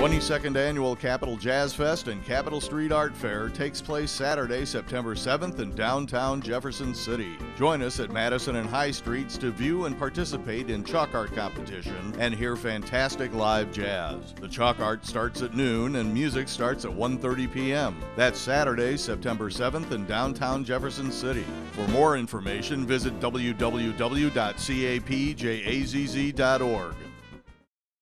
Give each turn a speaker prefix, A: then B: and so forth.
A: 22nd Annual Capital Jazz Fest and Capital Street Art Fair takes place Saturday, September 7th in downtown Jefferson City. Join us at Madison and High Streets to view and participate in chalk art competition and hear fantastic live jazz. The chalk art starts at noon and music starts at 1:30 p.m. That's Saturday, September 7th in downtown Jefferson City. For more information, visit www.capjazz.org.